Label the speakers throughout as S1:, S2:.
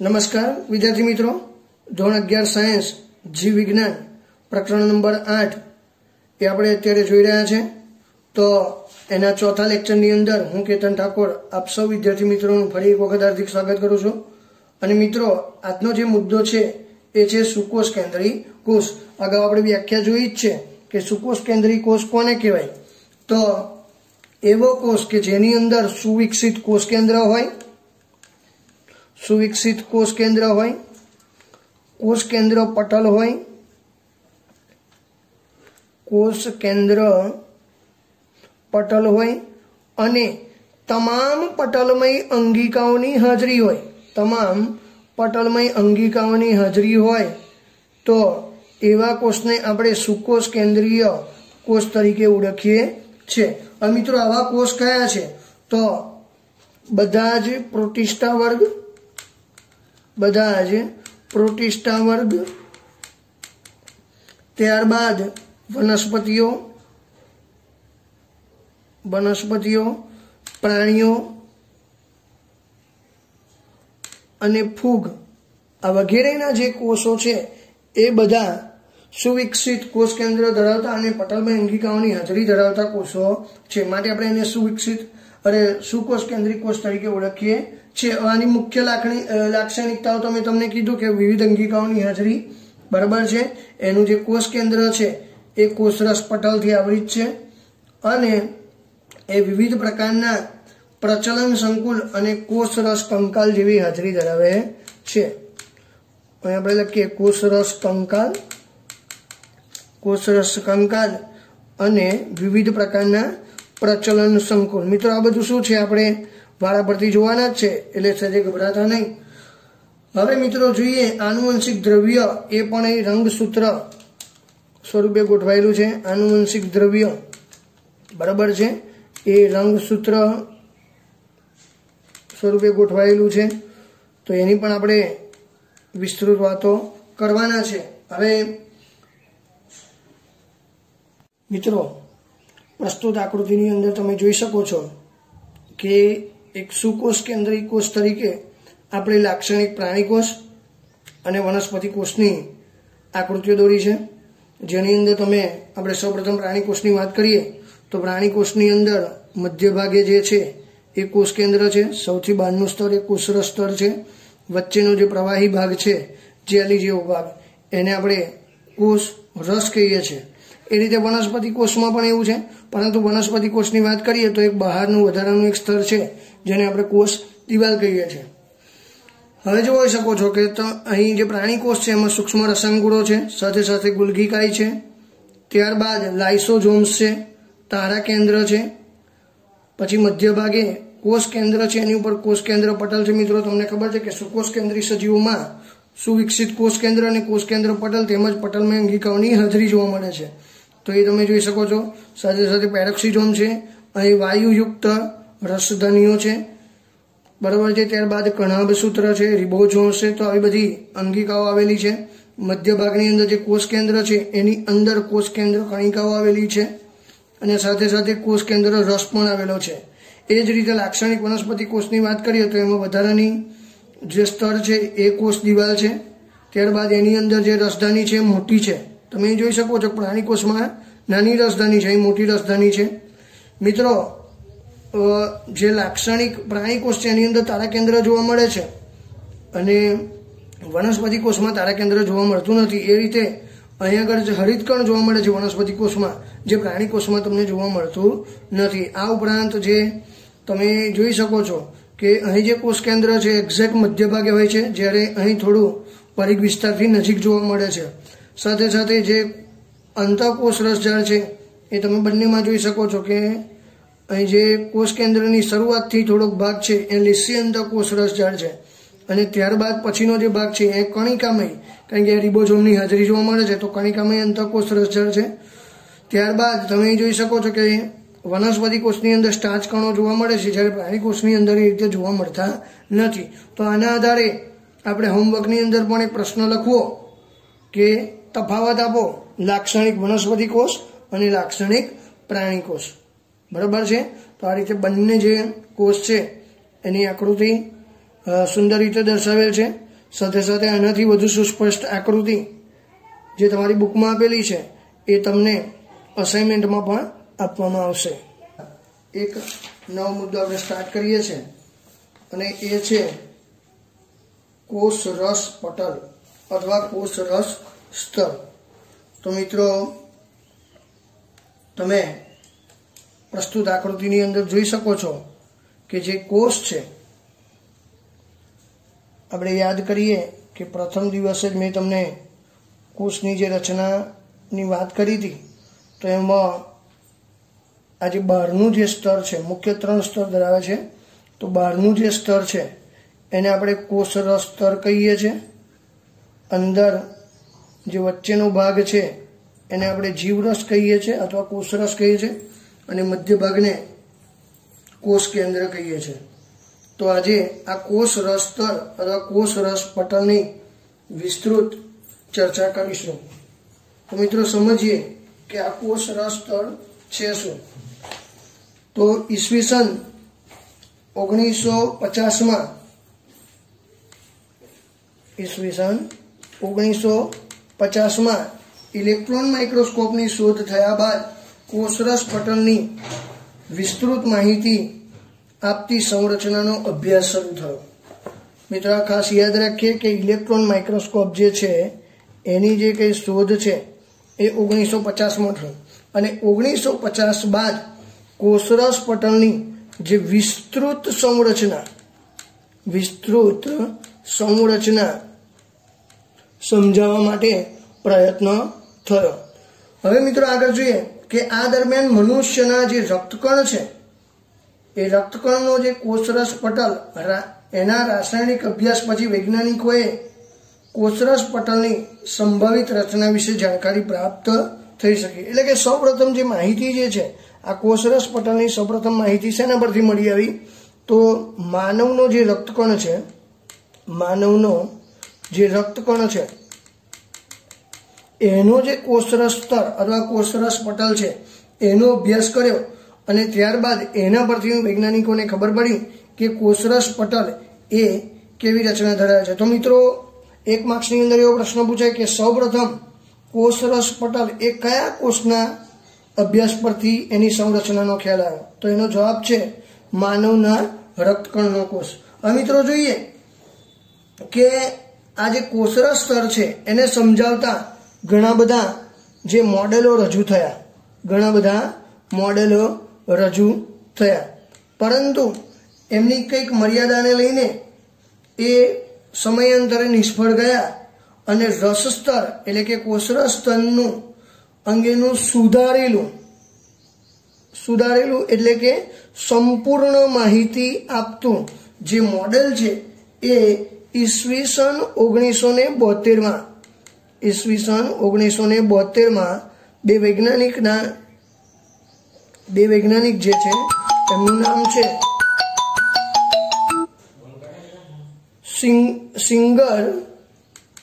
S1: નમસ્કાર, વિદ્યાર્થી મિત્રો. ધોરણ અગિયાર, સાયન્સ, જીવ વિજ્ઞાન, પ્રકરણ નંબર આઠ, એ આપણે અત્યારે જોઈ રહ્યા છે. તો એના ચોથા લેક્ચરની અંદર હું કેતન ઠાકોર આપ સૌ વિદ્યાર્થી મિત્રોનું ફરી એક વખત હાર્દિક સ્વાગત કરું છું. અને મિત્રો, આજનો જે મુદ્દો છે, એ છે સુકોષ કેન્દ્રી કોષ. અગાઉ આપણે વ્યાખ્યા જોઈ જ છે કે સુકોષ કેન્દ્રી કોષ કોને કહેવાય? તો એવો કોષ કે જેની અંદર સુવિકસિત કોષ કેન્દ્ર હોય સુવિકસિત કોષ કેન્દ્ર હોય, કોષ કેન્દ્ર પટલ હોય, કોષ કેન્દ્ર પટલ હોય અને તમામ પટલમય અંગિકાઓની હાજરી હોય, તમામ પટલમય અંગિકાઓની હાજરી હોય, તો એવા કોષને આપણે સુકોષ કેન્દ્રીય કોષ તરીકે ઓળખીએ છીએ હવે મિત્રો આવા કોષ કયા છે? તો બધા જ પ્રોટિસ્ટા વર્ગ બધા જ પ્રોટિસ્ટા વર્ગ. ત્યારબાદ વનસ્પતિઓ વનસ્પતિઓ, પ્રાણીઓ અને ફૂગ. આ વગેરેના જે કોષો છે, એ બધા સુવિકસિત કોષ કેન્દ્ર ધરાવતા અને પટલમય અંગિકાઓની હાજરી ધરાવતા કોષો છે. માટે આપણે એને સુવિકસિત, અરે સુકોષ કેન્દ્રિત કોષ તરીકે ઓળખીએ. છીએ આની મુખ્ય લાક્ષણિક લાક્ષણિકતાઓ તો મેં તમને કીધું કે વિવિધ અંગિકાઓની હાજરી બરાબર છે. એનું જે કોષ કેન્દ્ર છે, એ કોષરસ પટલથી આવૃત છે અને એ વિવિધ પ્રકારના પ્રચલન સંકુલ અને કોષરસ કંકાલ જેવી હાજરી ધરાવે છે. અહીં આપણે લખીએ, કોષરસ કંકાલ કોષરસ કંકાલ અને વિવિધ પ્રકારના પ્રચલન સંકુલ. મિત્રો, આ બધું શું છે આપણે વાળા પરથી જોવાના જ છે, એટલે સજે ગભરાતા નહીં. હવે મિત્રો જોઈએ આનુવંશિક દ્રવ્ય, એ પણ એ રંગસૂત્ર સ્વરૂપે ગોઠવાયેલું છે. આનુવંશિક દ્રવ્ય બરાબર છે. એ રંગસૂત્ર સ્વરૂપે ગોઠવાયેલું છે. તો એની પણ આપણે વિસ્તૃત વાતો કરવાના છે. હવે મિત્રો, પ્રસ્તુત આકૃતિની અંદર તમે જોઈ શકો છો કે એક સુકોષ કેન્દ્રિત કોષ તરીકે આપણે લાક્ષણિક પ્રાણી કોષ અને વનસ્પતિ કોષની આકૃતિઓ દોરી છે. જેની અંદર તમે આપણે સૌપ્રથમ પ્રાણી કોષની વાત કરીએ, તો પ્રાણી કોષની અંદર મધ્ય ભાગે જે છે એ કોષ કેન્દ્ર છે. સૌથી બહારનું સ્તર એ કોષરસ સ્તર છે. વચ્ચેનો જે પ્રવાહી ભાગ છે, જેલી જેવો ભાગ, એને આપણે કોષ રસ કહીએ છીએ. એ રીતે વનસ્પતિ કોષમાં પણ એવું છે. પરંતુ વનસ્પતિ કોષની વાત કરીએ તો એક બહારનું વધારાનું એક સ્તર છે, જેને આપણે કોષ દિવાલ કહીએ છીએ. હવે જોઈ શકો છો કે અહીં જે પ્રાણી કોષ છે, એમાં સૂક્ષ્મ રસાંગુળો છે, સાથે સાથે ગુલગીકાઈ છે. ત્યારબાદ લાઇસોઝોમ્સ છે, તારા કેન્દ્ર છે. પછી મધ્ય ભાગે કોષ કેન્દ્ર છે, એની ઉપર કોષ કેન્દ્ર પટલ છે. મિત્રો, તમને ખબર છે કે સુકોષ કેન્દ્રી સજીવોમાં સુવિકસિત કોષ કેન્દ્ર અને કોષ કેન્દ્ર પટલ તેમજ પટલમય અંગિકાઓની હાજરી જોવા મળે છે. તો એ તમે જોઈ શકો છો. સાથે સાથે પેરોક્સિઝોમ છે અહીં વાયુયુક્ત રસધનીઓ છે. બરાબર છે, ત્યારબાદ કણાભ સૂત્ર છે, રિબોઝોમ છે, તો આવી બધી અંગિકાઓ આવેલી છે. મધ્ય ભાગની અંદર જે કોષ કેન્દ્ર છે, એની અંદર કોષ કેન્દ્ર કણિકાઓ આવેલી છે. અને સાથે સાથે કોષ કેન્દ્ર રસ પણ આવેલો છે. એ જ રીતે લાક્ષણિક વનસ્પતિ કોષની વાત કરીએ તો એમાં વધારાની જે સ્તર છે, એ કોષ દિવાલ છે. ત્યારબાદ એની અંદર જે રસધાની છે, મોટી છે. તમે જોઈ શકો છો પ્રાણી કોષમાં નાની રસધાની છે એ મોટી રસધાની છે. મિત્રો જે લાક્ષણિક પ્રાણી કોષ છે, એની અંદર તારા કેન્દ્ર જોવા મળે છે. અને વનસ્પતિ કોષમાં તારા કેન્દ્ર જોવા મળતું નથી. એ રીતે અહીં આગળ જે હરિતકણ જોવા મળે છે વનસ્પતિ કોષમાં, જે પ્રાણી કોષમાં તમને જોવા મળતું નથી. આ ઉપરાંત જે તમે જોઈ શકો છો કે અહીં જે કોષ કેન્દ્ર છે, એક્ઝેક્ટ મધ્ય ભાગે હોય છે, જ્યારે અહીં થોડું પરિઘ વિસ્તારથી નજીક જોવા મળે છે. સાથે સાથે જે અંતઃકોષ રસજાળ છે, એ તમે બંનેમાં જોઈ શકો છો કે અહીં જે કોષ કેન્દ્રની શરૂઆતથી થોડોક ભાગ છે, એ લીસી અંતઃકોષ રસજાળ છે. અને ત્યારબાદ પછીનો જે ભાગ છે, એ કણિકામય, કારણ કે રિબોઝોમની હાજરી જોવા મળે છે, તો કણિકામય અંતઃકોષ રસજાળ છે. ત્યારબાદ તમે જોઈ શકો છો કે વનસ્પતિ કોષની અંદર સ્ટાર્ચ કણો જોવા મળે છે, જ્યારે પ્રાણી કોષની અંદર એ રીતે જોવા મળતા નથી. તો આના આધારે આપણે હોમવર્કની અંદર પણ એક પ્રશ્ન લખવો કે તફાવત આપો. લાક્ષણિક વનસ્પતિ કોષ અને લાક્ષણિક પ્રાણી કોષ. બરાબર છે? તો આ રીતે બંને જે કોષ છે, એની આકૃતિ સુંદર રીતે દર્શાવેલ છે. સાથે સાથે આનાથી વધુ સુસ્પષ્ટ આકૃતિ જે તમારી બુકમાં આપેલી છે, એ તમને અસાઇનમેન્ટમાં પણ આપવામાં આવશે. એક નવો મુદ્દો આપણે સ્ટાર્ટ કરીએ છીએ, અને એ છે કોષ રસ પટલ, અથવા કોષ રસ સ્તર. તો મિત્રો, તમે પ્રસ્તુત આકૃતિની અંદર જોઈ શકો છો કે જે કોષ છે, આપણે યાદ કરીએ કે પ્રથમ દિવસે જ મેં તમને કોષની જે રચનાની વાત કરી હતી, તો એમાં આજે બહારનું જે સ્તર છે, મુખ્ય ત્રણ સ્તર ધરાવે છે, તો બહારનું જે સ્તર છે, એને આપણે કોષરસ સ્તર કહીએ છીએ. અંદર જે વચ્ચેનો ભાગ છે, એને આપણે જીવરસ કહીએ છીએ અથવા કોષરસ કહીએ છીએ અને મધ્ય ભાગને કોષ કેન્દ્ર કહીએ છીએ તો આજે આ કોષ રસ સ્તર અથવા કોષ રસ પટલની વિસ્તૃત ચર્ચા કરીશું. તો મિત્રો સમજીએ કે આ કોષ રસ સ્તર છે શું? તો ઈસવીસન ઓગણીસો પચાસમાં, ઈસવીસન ઓગણીસો પચાસમાં ઇલેક્ટ્રોન માઇક્રોસ્કોપની શોધ થયા બાદ કોષરસ પટલની વિસ્તૃત માહિતી આપતી સંરચનાનો અભ્યાસ શરૂ થયો. મિત્રો ખાસ યાદ રાખીએ કે ઇલેક્ટ્રોન માઇક્રોસ્કોપ જે છે, એની જે કંઈ શોધ છે, એ ઓગણીસો પચાસમાં થઈ અને ઓગણીસો પચાસ બાદ કોષરસ પટલની જે વિસ્તૃત સંરચના વિસ્તૃત સંરચના સમજાવવા માટે પ્રયત્ન થયો. હવે મિત્રો આગળ જોઈએ કે આ દરમિયાન મનુષ્યના જે રક્તકણ છે, એ રક્તકણનો જે કોષરસ પટલ એના રાસાયણિક અભ્યાસ પછી વૈજ્ઞાનિકોએ કોષરસ પટલની સંભવિત રચના વિશે જાણકારી પ્રાપ્ત થઈ શકે. એટલે કે સૌપ્રથમ જે માહિતી જે છે, આ કોષરસ પટલની સૌપ્રથમ માહિતી શેના પરથી મળી આવી? તો માનવનો જે રક્તકણ છે, માનવનો જે રક્તકણ છે, એનો જે કોષરસ સ્તર અથવા કોષરસ પટલ છે, એનો અભ્યાસ કર્યો અને ત્યારબાદ એના પરથી વૈજ્ઞાનિકોને ખબર પડી કે કોષરસ પટલ એ કેવી રચના ધરાવે છે. તો મિત્રો, એક માર્ક્સની અંદર એવો પ્રશ્ન પૂછાય કે સૌપ્રથમ કોષરસ પટલ એ કયા કોષના અભ્યાસ પરથી એની સંરચનાનો ખ્યાલ આવ્યો? તો એનો જવાબ છે માનવના રક્તકણનો કોષ. હવે મિત્રો જોઈએ કે આ જે કોસરા સ્તર છે, એને સમજાવતા ઘણા બધા જે મોડેલો રજૂ થયા. ઘણા બધા મોડેલો રજૂ થયા. પરંતુ એમની કંઈક મર્યાદાને લઈને એ સમયાંતરે નિષ્ફળ ગયા અને રસ સ્તર એટલે કે કોસરા સ્તરનું અંગેનું સુધારેલું સુધારેલું એટલે કે સંપૂર્ણ માહિતી આપતું જે મોડેલ છે એ ઈસવીસન ઓગણીસો ને બોતેરમાં. ઈસવીસન ઓગણીસો ને બોતેરમાં બે વૈજ્ઞાનિકના બે વૈજ્ઞાનિક જે છે, એમનું નામ છે સિંગર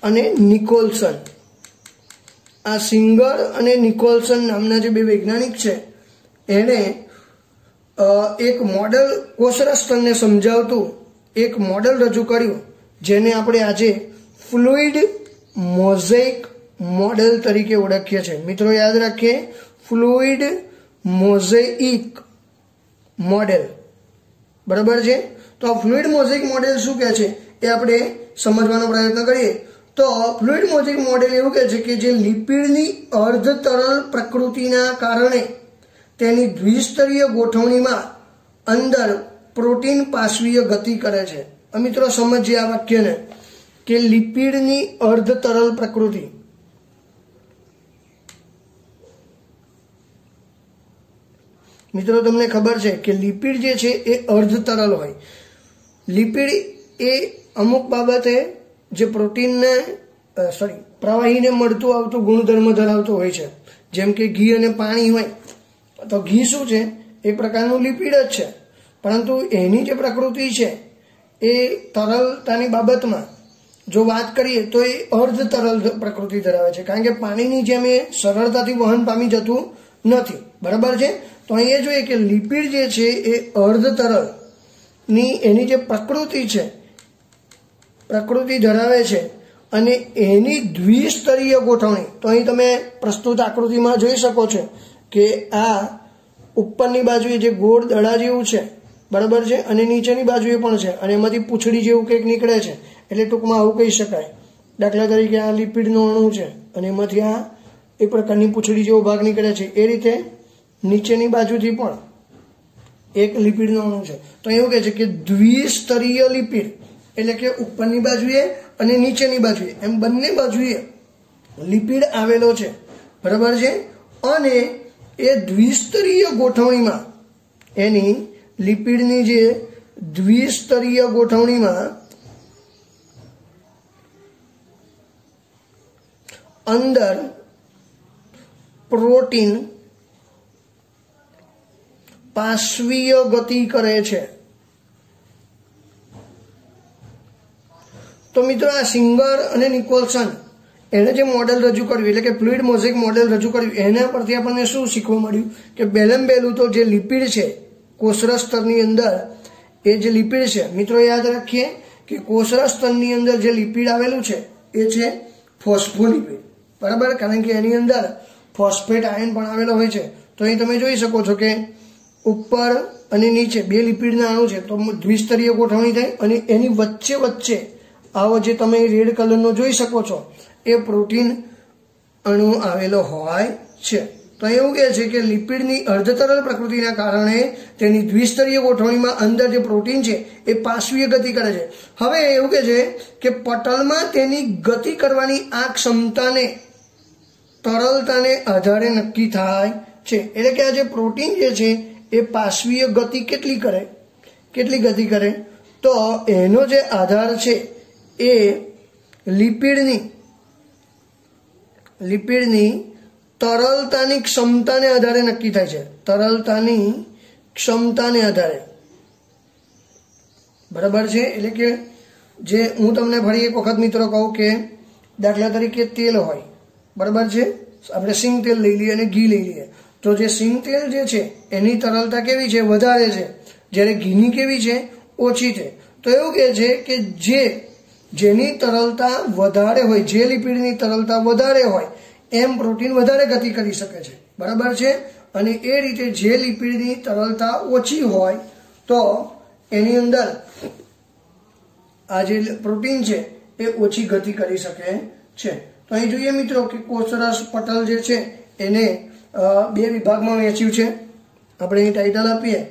S1: અને નિકોલસન. આ સિંગર અને નિકોલસન નામના જે બે વૈજ્ઞાનિક છે એણે એક મોડલ કોષરસ સ્તરને સમજાવતું, એક મોડલ રજૂ કર્યું. જેને આપણે આજે ફ્લુઇડ મોઝેક મોડેલ તરીકે ઓળખીએ છીએ. મિત્રો, યાદ રાખીએ, ફ્લુઇડ મોઝેઇક મોડેલ. બરાબર છે? તો આ ફ્લુઇડ મોઝેક મોડેલ શું કહે છે? એ આપણે સમજવાનો પ્રયત્ન કરીએ. તો ફ્લુઇડ મોઝેક મોડેલ એવું કહે છે કે જે લિપિડની અર્ધ તરલ પ્રકૃતિના કારણે તેની દ્વિસ્તરીય ગોઠવણીમાં અંદર પ્રોટીન પાશ્વીય ગતિ કરે છે. મિત્રો સમજીએ આ વાક્યને, કે લિપિડની અર્ધ તરલ પ્રકૃતિ. મિત્રો, તમને ખબર છે કે લિપિડ જે છે એ અર્ધ તરલ હોય. લિપિડ એ અમુક બાબતે જે પ્રોટીનને સોરી પ્રવાહીને મળતું આવતું ગુણધર્મ ધરાવતો હોય છે. જેમ કે ઘી અને પાણી હોય. તો ઘી શું છે? એ પ્રકારનું લિપિડ જ છે. પરંતુ એની જે પ્રકૃતિ છે એ તરલતાની બાબતમાં જો વાત કરીએ તો એ અર્ધ તરલ પ્રકૃતિ ધરાવે છે. કારણ કે પાણીની જેમ એ સરળતાથી વહન પામી જતું નથી. બરાબર છે? તો અહીંયા જોઈએ કે લિપિડ જે છે એ અર્ધ તરલની એની જે પ્રકૃતિ છે, પ્રકૃતિ ધરાવે છે અને એની દ્વિસ્તરીય ગોઠવણી. તો અહીં તમે પ્રસ્તુત આકૃતિમાં જોઈ શકો છો કે આ ઉપરની બાજુએ જે ગોળ દડા જેવું છે બરાબર છે? અને નીચેની બાજુએ પણ છે. અને એમાંથી પૂંછડી જેવું કંઈક નીકળે છે. એટલે ટૂંકમાં આવું કહી શકાય. દાખલા તરીકે આ લિપિડનું અણુ છે. અને એમાંથી આ એક પ્રકારની પૂંછડી જેવો ભાગ નીકળે છે. એ રીતે નીચેની બાજુથી પણ એક લિપિડનું અણુ છે. તો એવું કહે છે કે દ્વિસ્તરીય લિપિડ, એટલે કે ઉપરની બાજુએ અને નીચેની બાજુએ, એમ બંને બાજુએ લિપિડ આવેલો છે. બરાબર છે? અને એ દ્વિસ્તરીય ગોઠવણીમાં એની લિપિડની જે દ્વિસ્તરીય ગોઠવણીમાં અંદર પ્રોટીન પાશ્વીય ગતિ કરે છે. તો મિત્રો આ સિંગર અને નિકોલસન, એણે જે મોડેલ રજૂ કર્યું, એટલે કે ફ્લુઇડ મોઝેક મોડેલ રજૂ કર્યું, એના પરથી આપણને શું શીખવા મળ્યું? કે બેલમ બેલું તો જે લિપિડ છે કોષરસ સ્તરની અંદર એ જે લિપિડ છે, મિત્રો યાદ રાખીએ કે કોષરસ સ્તરની અંદર જે લિપિડ આવેલું છે, એ છે ફોસ્ફોલિપિડ. બરાબર? કારણ કે એની અંદર ફોસ્ફેટ આયન પણ આવેલો હોય છે. તો અહીં તમે જોઈ શકો છો કે ઉપર અને નીચે બે લિપિડના અણુ છે, તો દ્વિસ્તરીય ગોઠવણી થાય અને એની વચ્ચે વચ્ચે આવો જે તમે રેડ કલરનો જોઈ શકો છો, એ પ્રોટીન અણુ આવેલો હોય છે. તો એવું કહે છે કે લિપિડની અર્ધતરલ પ્રકૃતિના કારણે તેની દ્વિસ્તરીય ગોઠવણીમાં અંદર જે પ્રોટીન છે, એ પાશ્વીય ગતિ કરે છે. હવે એવું કહે છે કે પટલમાં તેની ગતિ કરવાની આ ક્ષમતાને તરલતાને આધારે નક્કી થાય છે. એટલે કે આ જે પ્રોટીન જે છે, એ પાશ્વીય ગતિ કેટલી કરે? કેટલી ગતિ કરે? તો એનો જે આધાર છે, એ લિપિડની લિપિડની તરલતાની ક્ષમતાને આધારે નક્કી થાય છે. તરલતાની ક્ષમતાને આધારે. બરાબર છે? એટલે કે જે હું તમને ફરી એક વખત મિત્રો કહું કે દાખલા તરીકે તેલ હોય. બરાબર છે? આપણે સિંગ તેલ લઈ લઈએ અને ઘી લઈ લઈએ. તો જે સિંગ તેલ જે છે, એની તરલતા કેવી છે? વધારે છે. જ્યારે ઘીની કેવી છે? ઓછી છે. તો એવું કહે છે કે જે, જેની તરલતા વધારે હોય, જે લિપિડની તરલતા વધારે હોય એમ પ્રોટીન વધારે ગતિ કરી શકે છે. બરાબર છે? અને એ રીતે જે લિપિડની તરલતા ઓછી હોય, તો એની અંદર આ જે પ્રોટીન છે, એ ઓછી ગતિ કરી શકે છે. તો અહીં જોઈએ મિત્રો કે કોષરસ પટલ જે છે, એને બે વિભાગમાં વહેંચ્યું છે. આપણે અહીં ટાઇટલ આપીએ.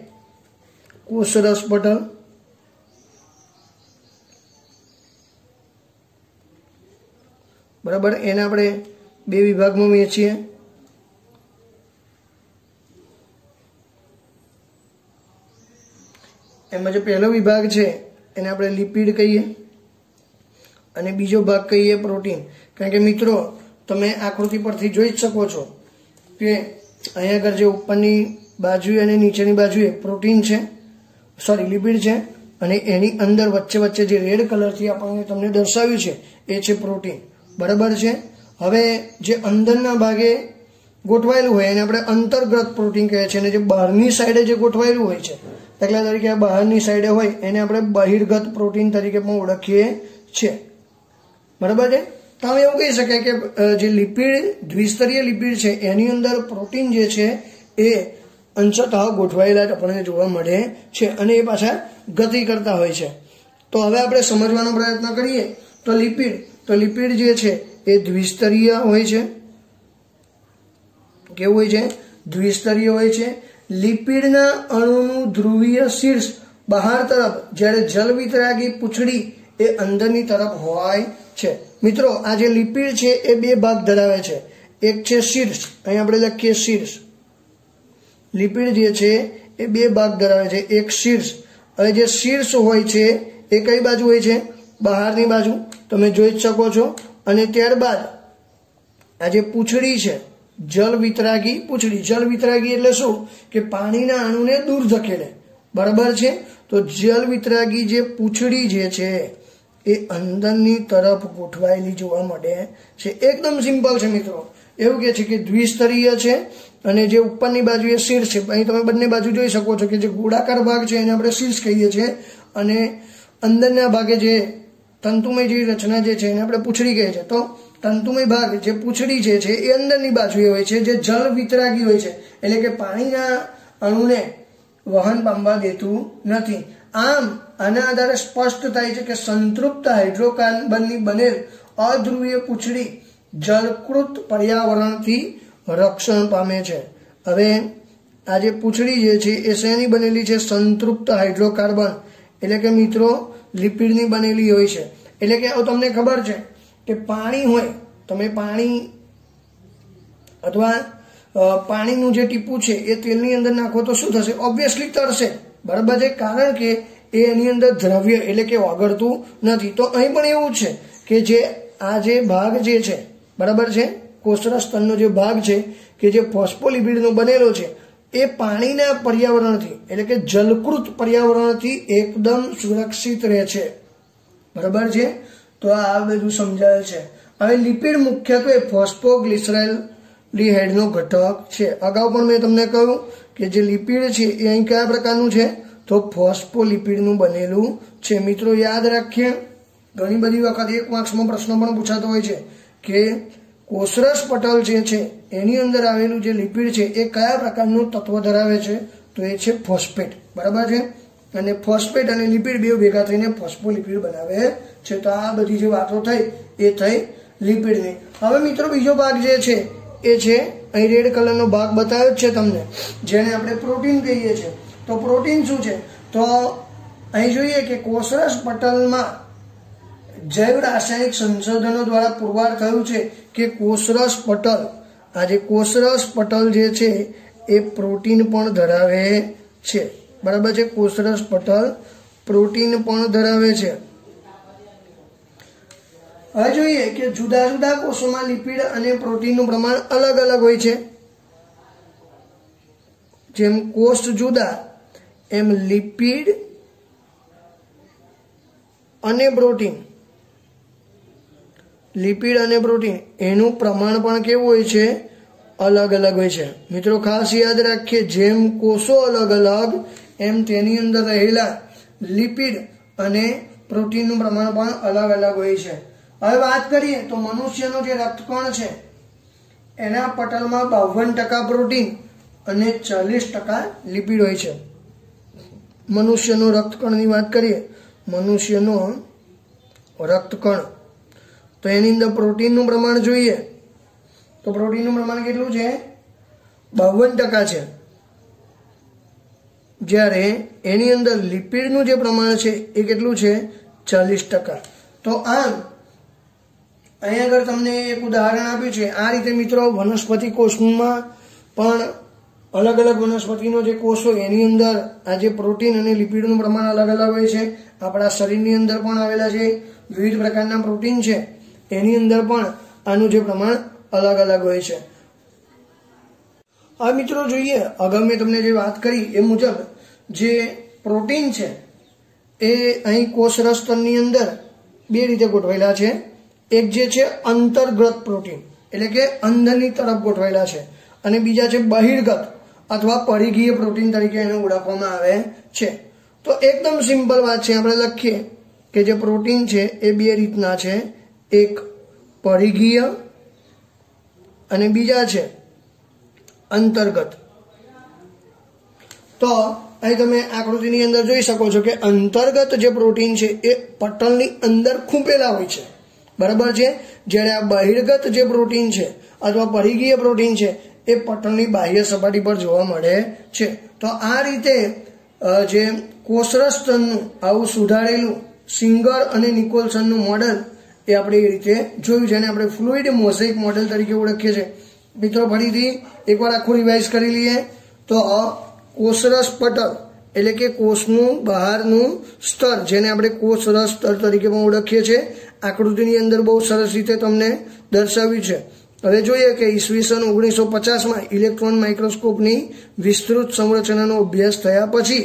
S1: કોષરસ પટલ. બરાબર? એને આપણે બે વિભાગમાં વહેંચીએ એમાં જે પહેલો વિભાગ છે, એને આપણે લિપિડ કહીએ અને બીજો ભાગ કહીએ પ્રોટીન. કારણ કે મિત્રો, તમે આકૃતિ પરથી જોઈ જ શકો છો કે અહીંયા આગળ જે ઉપરની બાજુએ અને નીચેની બાજુએ પ્રોટીન છે, સોરી, લિપિડ છે અને એની અંદર વચ્ચે વચ્ચે જે રેડ કલરથી આપણને તમને દર્શાવ્યું છે, એ છે પ્રોટીન. બરાબર છે? હવે જે અંદરના ભાગે ગોઠવાયેલું હોય, એને આપણે અંતર્ગત પ્રોટીન કહે છે, અને જે બહારની સાઈડે જે ગોઠવાયેલું હોય છે, દાખલા તરીકે આ બહારની સાઈડે હોય, એને આપણે બહિર્ગત પ્રોટીન તરીકે પણ ઓળખીએ છીએ. બરાબર છે? તો હવે એવું કહી શકાય કે જે લિપિડ, દ્વિસ્તરીય લિપિડ છે, એની અંદર પ્રોટીન જે છે, એ અંશતઃ ગોઠવાયેલા આપણને જોવા મળે છે, અને એ પાછા ગતિ કરતા હોય છે. તો હવે આપણે સમજવાનો પ્રયત્ન કરીએ. તો લિપિડ તો લિપિડ જે છે એ દ્વિસ્તરીય હોય છે? કેવું હોય છે? દ્વિસ્તરીય હોય છે. લિપિડના અણુનું ધ્રુવીય શીર્ષ બહાર તરફ જ્યારે જલ વિતરાગી પૂંછડી એ અંદરની તરફ હોય છે. મિત્રો, આ જે લિપિડ છે એ બે ભાગ ધરાવે છે. એક છે શીર્ષ. અહીં આપણે લખીએ શીર્ષ. લિપિડ જે છે એ બે ભાગ ધરાવે છે. એક શીર્ષ. અને જે શીર્ષ હોય છે એ કઈ બાજુ હોય છે? બહારની બાજુ. તમે જોઈ શકો છો. અને ત્યારબાદ આ જે પૂંછડી છે, જલ વિતરાગી પૂંછડી. જલ વિતરાગી એટલે શું? કે પાણીના અણુને દૂર ધકેલે. બરાબર છે? તો જલ વિતરાગી જે પૂંછડી જે છે, એ અંદરની તરફ ગોઠવાયેલી જોવા મળે છે. એકદમ સિમ્પલ છે મિત્રો. એવું કે છે કે દ્વિસ્તરીય છે અને જે ઉપરની બાજુ એ શીર્ષ છે. અહીં તમે બંને બાજુ જોઈ શકો છો કે જે ગોળાકાર ભાગ છે એને આપણે શીર્ષ કહીએ છીએ અને અંદરના ભાગે જે તંતુમય જેવી રચના જે છે એને આપણે પૂંછડી કહે છે તો તંતુમય ભાગ જે પૂંછડી જે છે એ અંદરની બાજુએ હોય છે, જે જળ વિતરાગી હોય છે. એટલે કે પાણીના અણુને વહન પામવા દેતું નથી. આમ આના આધારે સ્પષ્ટ થાય છે કે સંતૃપ્ત હાઇડ્રોકાર્બનની બનેલ અધ્રુવીય પૂંછડી જળકૃત પર્યાવરણથી રક્ષણ પામે છે. હવે આ જે પૂંછડી જે છે એ શેની બનેલી છે? સંતૃપ્ત હાઇડ્રોકાર્બન. એટલે કે મિત્રો લિપિડની બનેલી હોય છે. એટલે કે તમને ખબર છે કે પાણી હોય, તમે પાણી અથવા પાણીનું જે ટીપું છે એ તેલની અંદર નાખો તો શું થશે? ઓબ્વિયસલી તરશે. બરાબર છે? કારણ કે એ એની અંદર દ્રવ્ય એટલે કે ઓગળતું નથી. તો અહીં પણ એવું છે કે જે, આ જે ભાગ જે છે, બરાબર છે? કોષરસ સ્તનનો જે ભાગ છે કે જે ફોસ્ફોલિપિડનો બનેલો છે એ પાણીના પર્યાવરણથી, એટલે કે જલકૃત પર્યાવરણથી એકદમ સુરક્ષિત રહે છે. બરાબર છે? તો આ બધું સમજાયેલ છે. હવે લિપિડ મુખ્યત્વે ફોસ્ફોગ્લિસરાઇલ લિહેડનો ઘટક છે. અગાઉ પણ મેં તમને કહ્યું કે જે લિપિડ છે એ અહીં કયા પ્રકારનું છે? તો ફોસ્ફોલિપિડનું બનેલું છે. મિત્રો, યાદ રાખીએ, ઘણી બધી વખત એક માર્ક્સમાં પ્રશ્નો પણ પૂછાતો હોય છે કે કોસરસ પટલ જે છે, એની અંદર આવેલું જે લિપિડ છે, એ કયા પ્રકારનું તત્વ ધરાવે છે? તો એ છે ફોસ્ફેટ. બરાબર છે? અને ફોસ્ફેટ અને લિપિડ બે ભેગા થઈને ફોસ્ફોલિપિડ બનાવે છે. તો આ બધી જે વાતો થઈ, એ થઈ લિપિડની. હવે મિત્રો બીજો ભાગ જે છે, એ છે, અહીં રેડ કલરનો ભાગ બતાવ્યો છે તમને. જેને આપણે પ્રોટીન કહીએ છીએ. તો પ્રોટીન શું છે? તો અહીં જોઈએ કે કોષરસ પટલમાં જૈવ રાસાયણિક સંશોધનો દ્વારા પુરવાર થયું છે કે કોષરસ પટલ, આજે કોષરસ પટલ જે છે એ પ્રોટીન પણ ધરાવે છે. બરાબર છે? કોષરસ પટલ પ્રોટીન પણ ધરાવે છે. હવે જોઈએ કે જુદા જુદા કોષોમાં લિપિડ અને પ્રોટીનનું પ્રમાણ અલગ અલગ હોય છે. જેમ કોષ જુદા, એમ લિપિડ અને પ્રોટીન. લિપિડ અને પ્રોટીન એનું પ્રમાણ પણ કેવું હોય છે? અલગ અલગ હોય છે. મિત્રો, ખાસ યાદ રાખીએ, જેમ કોષો અલગ અલગ, એમ તેની અંદર રહેલા લિપિડ અને પ્રોટીનનું પ્રમાણ પણ અલગ અલગ હોય છે. હવે વાત કરીએ તો મનુષ્યનું જે રક્તકણ છે? એના પટલમાં બાવન ટકા પ્રોટીન અને ચાલીસ ટકા લિપિડ હોય છે. મનુષ્યનો રક્તકણની વાત કરીએ, મનુષ્યનો રક્તકણ તો એની અંદર પ્રોટીનનું પ્રમાણ જોઈએ. તો પ્રોટીનનું પ્રમાણ કેટલું છે? બાવન ટકા છે. જ્યારે એની અંદર લિપિડનું જે પ્રમાણ છે એ કેટલું છે? ચાલીસ ટકા. તો આમ અહીંયા આગળ તમને એક ઉદાહરણ આપ્યું છે. આ રીતે મિત્રો વનસ્પતિ કોષમાં પણ અલગ અલગ વનસ્પતિનો જે કોષ હોય એની અંદર આ જે પ્રોટીન અને લિપિડનું પ્રમાણ અલગ અલગ હોય છે. આપણા શરીરની અંદર પણ આવેલા છે. વિવિધ પ્રકારના પ્રોટીન છે. એની અંદર પણ આનું જે પ્રમાણ અલગ અલગ હોય છે. આ મિત્રો જોઈએ, અગાઉ મેં તમને જે વાત કરી એ મુજબ જે પ્રોટીન છે, એ અહીં કોષ રસ્તરની અંદર બે રીતે ગોઠવાયેલા છે. એક જે છે અંતર્ગત પ્રોટીન, એટલે કે અંદરની તરફ ગોઠવાયેલા છે. અને બીજા છે બહિર્ગત અથવા પરિઘીય પ્રોટીન તરીકે એને ઓળખવામાં આવે છે. તો એકદમ સિમ્પલ વાત છે, આપણે લખીએ કે જે પ્રોટીન છે એ બે રીતના છે. એક પરિઘીય અને બીજા છે અંતર્ગત. તો અહીં તમે આકૃતિની અંદર જોઈ શકો છો કે અંતર્ગત જે પ્રોટીન છે એ પટલની અંદર ખૂંપેલા હોય છે. બરાબર છે? જ્યારે આ બહિર્ગત જે પ્રોટીન છે અથવા પરિઘીય પ્રોટીન છે એ પટલની બાહ્ય સપાટી પર જોવા મળે છે. તો આ રીતે જે કોષરસ સ્તનનું આવું સુધારેલું સિંગર અને નિકોલસનનું મોડલ એ આપણે એ રીતે જોયું છે અને આપણે ફ્લુઇડ મોઝેક મોડેલ તરીકે ઓળખીએ છીએ મિત્રો, ફરીથી એકવાર આખું રિવાઇઝ કરી લઈએ તો કોષરસ પટલ, એટલે કે કોષનું બહારનું સ્તર, જેને આપણે કોષરસ સ્તર તરીકે પણ ઓળખીએ છીએ, આકૃતિની અંદર બહુ સરસ રીતે તમને દર્શાવ્યું છે. હવે જોઈએ કે ઈસવીસન ઓગણીસો પચાસમાં ઇલેક્ટ્રોન માઇક્રોસ્કોપની વિસ્તૃત સંરચનાનો અભ્યાસ થયા પછી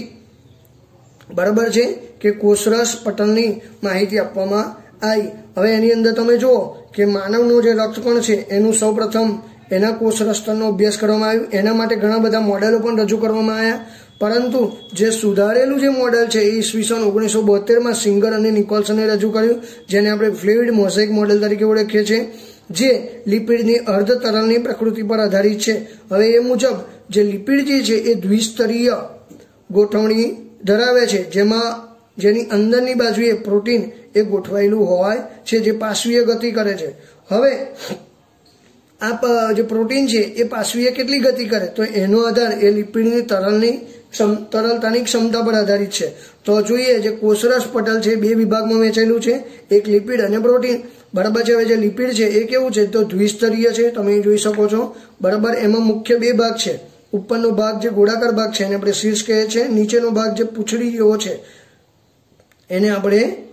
S1: બરાબર છે કે કોષરસ પટલની માહિતી આપવામાં આવી. હવે એની અંદર તમે જુઓ કે માનવનો જે રક્તકણ છે, એનું સૌપ્રથમ એના કોષ રસ્તરનો અભ્યાસ કરવામાં આવ્યો. એના માટે ઘણા બધા મોડેલો પણ રજૂ કરવામાં આવ્યા. પરંતુ જે સુધારેલું જે મોડેલ છે, એ ઈસવીસન ઓગણીસો બોતેરમાં સિંગર અને નિકોલ્સને રજૂ કર્યું, જેને આપણે ફ્લુઇડ મોઝેક મોડેલ તરીકે ઓળખીએ છીએ, જે લિપિડની અર્ધ તરલની પ્રકૃતિ પર આધારિત છે. હવે એ મુજબ, જે લિપિડ જે છે, એ દ્વિસ્તરીય ગોઠવણી ધરાવે છે, જેમાં જેની અંદરની બાજુએ પ્રોટીન એ ગોઠવાયેલું હોય છે, જે પાશ્વીય ગતિ કરે છે. હવે આ જે પ્રોટીન છે, એ પાશ્વીય કેટલી ગતિ કરે? તો એનો આધાર એ લિપિડની તરલની તરલતાની ક્ષમતા પર આધારિત છે. તો જોઈએ જે કોષરસ પટલ છે, બે વિભાગમાં વેચેલું છે, એક લિપિડ અને પ્રોટીન. બરાબર છે, હવે જે લિપિડ છે, એ કેવું છે? તો દ્વિસ્તરીય છે, તમે જોઈ શકો છો. બરાબર, એમાં મુખ્ય બે ભાગ છે. ઉપરનો ભાગ જે ગોળાકાર ભાગ છે, એને આપણે શીર્ષ કહે છે, નીચેનો ભાગ જે પૂંછડી જેવો છે. એને આપણે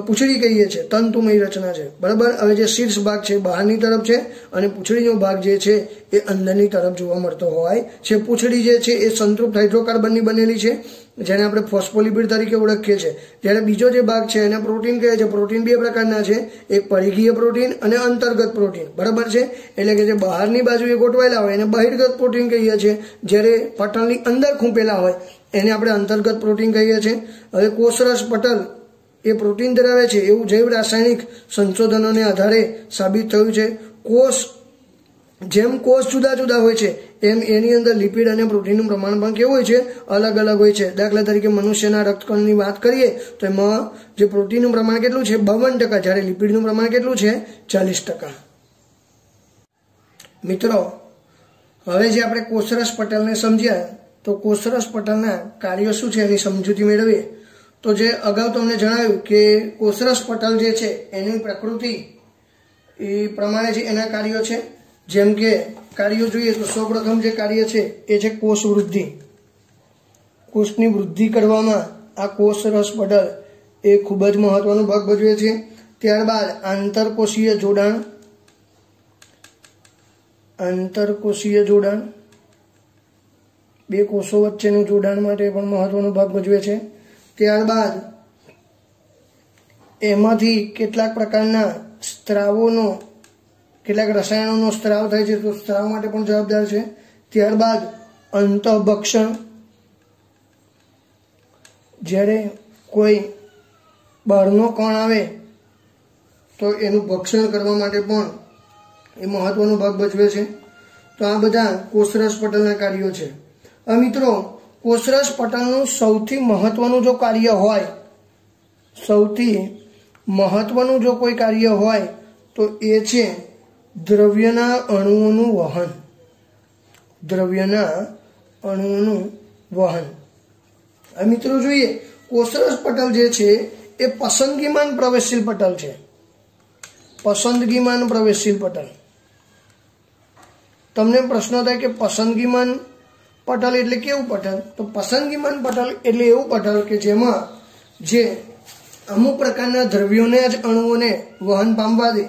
S1: પૂંછડી કહીએ છીએ તંતુમય રચના છે. બરાબર? હવે જે શીર્ષ ભાગ છે, બહારની તરફ છે, અને પૂંછડીનો ભાગ જે છે, એ અંદરની તરફ જોવા મળતો હોય છે. પૂંછડી જે છે, એ સંતૃપ્ત હાઇડ્રોકાર્બનની બનેલી છે, જેને આપણે ફોસ્ફોલિપિડ તરીકે ઓળખીએ છીએ જ્યારે બીજો જે ભાગ છે, એને પ્રોટીન કહે છે. પ્રોટીન બે પ્રકારના છે. એક પરિઘીય પ્રોટીન અને અંતર્ગત પ્રોટીન. બરાબર છે? એટલે કે જે બહારની બાજુએ ગોઠવાયેલા હોય, એને બહિર્ગત પ્રોટીન કહીએ છીએ જ્યારે પટલની અંદર ખૂંપેલા હોય, એને આપણે અંતર્ગત પ્રોટીન કહીએ છીએ હવે કોષરસ પટલ એ પ્રોટીન ધરાવે છે. એવું જૈવ રાસાયણિક સંશોધનોને આધારે સાબિત થયું છે. કોષ, જેમ કોષ જુદા જુદા હોય છે, એમ એની અંદર લિપિડ અને પ્રોટીનનું પ્રમાણ પણ કેવું હોય છે? અલગ અલગ હોય છે. દાખલા તરીકે મનુષ્યના રક્તકણની વાત કરીએ, તો એમાં જે પ્રોટીનનું પ્રમાણ કેટલું છે? બાવન ટકા. જ્યારે લિપિડનું પ્રમાણ કેટલું છે? ચાલીસ ટકા. મિત્રો, હવે જે આપણે કોષરસ પટેલને સમજ્યા, તો કોષરસ પટલના કાર્યો શું છે? એની સમજૂતી મેળવીએ. તો જે અગાઉ તમને જણાવ્યું કે કોષરસ પટલ જે છે, એની પ્રકૃતિ એ પ્રમાણે જે એના કાર્યો છે. જેમ કે કાર્યો જોઈએ તો સૌપ્રથમ જે કાર્ય છે, એ છે કોષ વૃદ્ધિ. કોષની વૃદ્ધિ કરવામાં આ કોષરસ પટલ એ ખૂબ જ મહત્વનો ભાગ ભજવે છે. ત્યારબાદ આંતરકોષીય જોડાણ. આંતરકોષીય જોડાણ. બે કોષો વચ્ચેનું જોડાણ માટે પણ મહત્વનો ભાગ ભજવે છે. ત્યારબાદ એમાંથી કેટલાક પ્રકારના સ્ત્રાવોનો, કેટલાક રસાયણોનો સ્ત્રાવ થાય છે, તો સ્ત્રાવ માટે પણ જવાબદાર છે. ત્યારબાદ અંતઃભક્ષણ. જ્યારે કોઈ બહારનો કણ આવે, તો એનું ભક્ષણ કરવા માટે પણ એ મહત્વનો ભાગ ભજવે છે. તો આ બધા કોષરસ પટલના કાર્યો છે. આ મિત્રો કોષરસ પટલનું સૌથી મહત્વનું જો કાર્ય હોય, સૌથી મહત્વનું જો કોઈ કાર્ય હોય, તો એ છે દ્રવ્યના અણુઓનું વહન. દ્રવ્યના અણુઓનું વહન. આ મિત્રો જોઈએ કોષરસ પટલ જે છે, એ પસંદગીમાન પ્રવેશશીલ પટલ છે. પસંદગીમાન પ્રવેશશીલ પટલ. તમને પ્રશ્ન થાય કે પસંદગીમાન પટલ એટલે કેવું પટલ? તો પસંદગીમાન પટલ એટલે એવું પટલ કે જેમાં જે અમુક પ્રકારના દ્રવ્યોને જ અણુઓને વહન પામવા દે.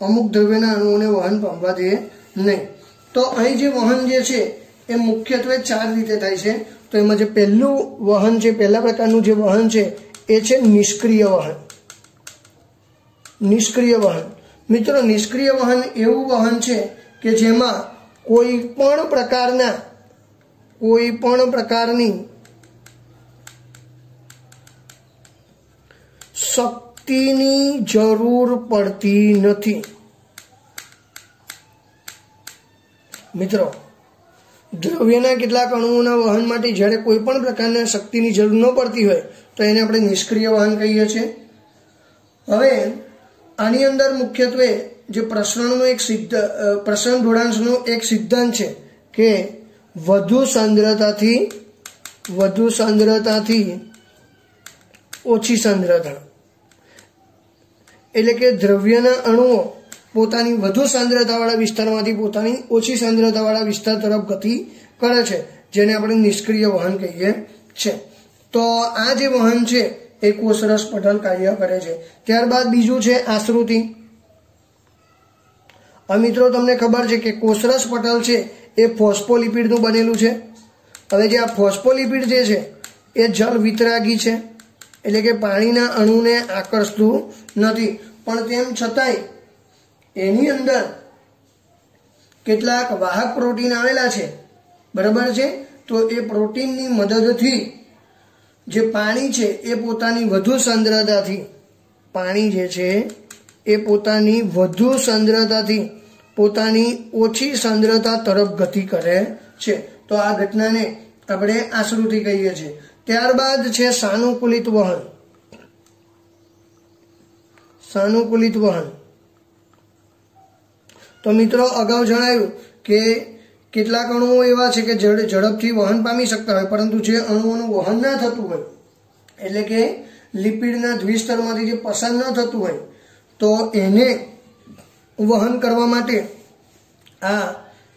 S1: અમુક દ્રવ્યના અણુઓને વહન પામવા દે નહીં. તો અહીં જે વહન જે છે એ મુખ્યત્વે ચાર રીતે થાય છે. તો એમાં જે પહેલું વહન છે, પહેલા પ્રકારનું જે વહન છે, એ છે નિષ્ક્રિય વહન. નિષ્ક્રિય વહન. મિત્રો, નિષ્ક્રિય વહન એવું વહન છે કે જેમાં કોઈ પણ પ્રકારના કોઈ પણ પ્રકારની શક્તિની જરૂર પડતી નથી. મિત્રો, દ્રવ્યના કેટલાક અણુઓના વહન માટે જ્યારે કોઈ પણ પ્રકારના શક્તિની જરૂર ન પડતી હોય, તો એને આપણે નિષ્ક્રિય વહન કહીએ છીએ. હવે, આની અંદર મુખ્યત્વે જે પ્રસરણનો એક સિદ્ધ પ્રસરણ ઢોળાંશનો એક સિદ્ધાંત છે કે વધુ સાંદ્રતાથી વધુ સાંદ્રતાથી ઓછી સાંદ્રતા. એટલે કે દ્રવ્યના અણુઓ પોતાની વધુ સાંદ્રતાવાળા વિસ્તારમાંથી પોતાની ઓછી સાંદ્રતાવાળા વિસ્તાર તરફ ગતિ કરે છે, જેને આપણે નિષ્ક્રિય વહન કહીએ છે. તો આ જે વહન છે, એ કોષરસ પટલ કાર્ય કરે છે. ત્યારબાદ બીજું છે આશ્રુતિ મિત્રો તમને ખબર છે કે કોષરસ પટલ છે એ ફોસ્ફોલિપિડનું બનેલું છે. હવે જે આ ફોસ્ફોલિપિડ જે છે, એ જળ વિતરાગી છે. એટલે કે પાણીના અણુને આકર્ષતું નથી. પણ તેમ છતાંય એની અંદર કેટલાક વાહક પ્રોટીન આવેલા છે. બરાબર છે? તો એ પ્રોટીનની મદદથી જે પાણી છે, એ પોતાની વધુ સાંદ્રતાથી, પાણી જે છે, એ પોતાની વધુ સાંદ્રતાથી પોતાની ઓછી સાંદ્રતા તરફ ગતિ કરે છે. તો આ ઘટનાને આપણે આશ્રુતિ કહીએ છીએ. ત્યારબાદ છે સાનુકૂલિત વહન. સાનુકૂલિત વહન. તો મિત્રો અગાઉ જણાવ્યું કે કેટલાક અણુઓ એવા છે કે ઝડપથી વહન પામી શકતા હોય, પરંતુ જે અણુઓનું વહન ના થતું હોય, એટલે કે લિપિડના દ્વિસ્તરમાંથી જે પસાર ન થતું હોય, તો એને વહન કરવા માટે આ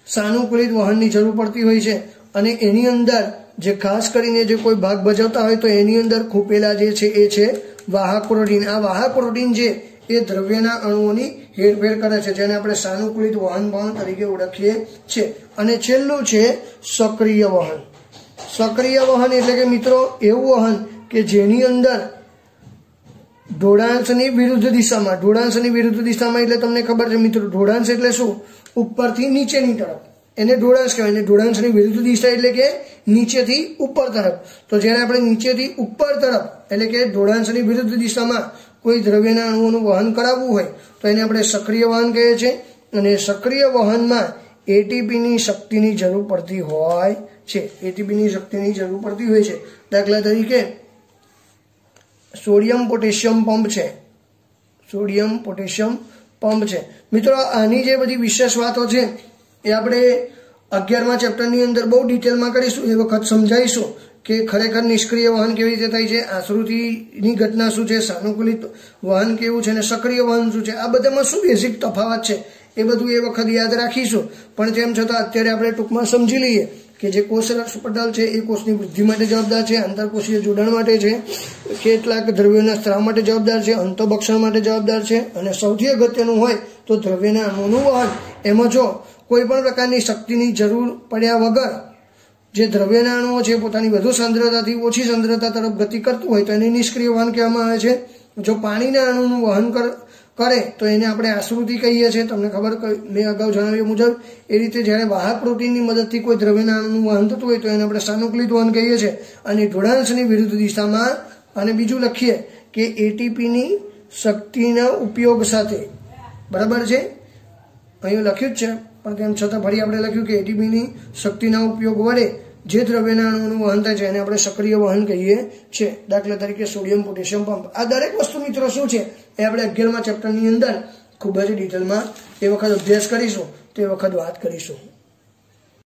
S1: સાનુકૂલિત વહનની જરૂર પડતી હોય છે. અને એની અંદર જે ખાસ કરીને જે કોઈ ભાગ ભજવતા હોય તો એની અંદર ખૂપેલા જે છે એ છે વાહક પ્રોટીન. આ વાહક પ્રોટીન જે એ દ્રવ્યના અણુઓની હેરફેર કરે છે, જેને આપણે સાનુકૂલિત વહન વહન તરીકે ઓળખીએ છીએ. અને છેલ્લું છે સક્રિય વહન. સક્રિય વહન એટલે કે મિત્રો એવું વહન કે જેની અંદર ઢોળાંશની વિરુદ્ધ દિશામાં ઢોળાંશની વિરુદ્ધ દિશામાં એટલે તમને ખબર છે મિત્રો ઢોળાંશ એટલે શું? ઉપરથી નીચેની તરફ. એને ઢોળાંશ કહેવાય. અને ઢોળાંશની વિરુદ્ધ દિશા એટલે કે નીચેથી ઉપર તરફ. તો જ્યારે આપણે નીચેથી ઉપર તરફ, એટલે કે ઢોળાંશની વિરુદ્ધ દિશામાં કોઈ દ્રવ્યના અણુઓનું વહન કરાવવું હોય, તો એને આપણે સક્રિય વહન કહીએ છીએ. અને સક્રિય વહનમાં એટીપીની શક્તિની જરૂર પડતી હોય છે. એટીપીની શક્તિની જરૂર પડતી હોય છે. દાખલા તરીકે સોડિયમ પોટેશિયમ પંપ છે. સોડિયમ પોટેશિયમ પંપ છે. મિત્રો, આની જે બધી વિશેષ વાતો છે, એ આપણે અગિયારમા ચેપ્ટરની અંદર બહુ ડિટેલમાં કરીશું. એ વખત સમજાવીશું કે ખરેખર નિષ્ક્રિય વહન કેવી રીતે થાય છે આશ્રુતિની ઘટના શું છે, સાનુકૂલિત વહન કેવું છે અને સક્રિય વહન શું છે. આ બધામાં શું બેઝિક તફાવત છે, એ બધું એ વખત યાદ રાખીશું. પણ તેમ છતાં અત્યારે આપણે ટૂંકમાં સમજી લઈએ કે જે કોષ પટલ છે, એ કોષની વૃદ્ધિ માટે જવાબદાર છે, આંતરકોષીય જોડાણ માટે છે, કેટલાક દ્રવ્યોના સ્ત્રાવ માટે જવાબદાર છે, અંતભક્ષણ માટે જવાબદાર છે, અને સૌથી અગત્યનું હોય તો દ્રવ્યના અણુનું વહન. એમાં જો કોઈ પણ પ્રકારની શક્તિની જરૂર પડ્યા વગર જે દ્રવ્યના અણુઓ છે, પોતાની વધુ સાંદ્રતાથી ઓછી સાંદ્રતા તરફ ગતિ કરતું હોય તો એને નિષ્ક્રિય વહન કહેવામાં આવે છે. જો પાણીના અણુનું વહન કરે, તો એને આપણે આશ્રુતિ કહીએ છીએ. તમને ખબર મેં અગાઉ જણાવ્યું મુજબ, એ રીતે જ્યારે વાહક પ્રોટીનની મદદથી કોઈ દ્રવ્યના અણુનું વહન થતું હોય, તો એને આપણે સાનુકૂલિત વહન કહીએ છીએ. અને ઢોળાંશની વિરુદ્ધ દિશામાં, અને બીજું લખીએ કે એટીપીની શક્તિના ઉપયોગ સાથે. બરાબર છે? અહીં લખ્યું જ છે, પણ તેમ છતાં ફરી આપણે લખ્યું કે એટીપીની શક્તિના ઉપયોગ વડે જે દ્રવ્યના અણુનું વહન થાય છે, એને આપણે સક્રિય વહન કહીએ છીએ. દાખલા તરીકે સોડિયમ પોટેશિયમ પંપ. આ દરેક વસ્તુ મિત્રો શું છે? એ આપણે અગિયારમા ચેપ્ટરની અંદર ખૂબ જ ડિટેલમાં એ વખત અભ્યાસ કરીશું, તે વખત વાત કરીશું.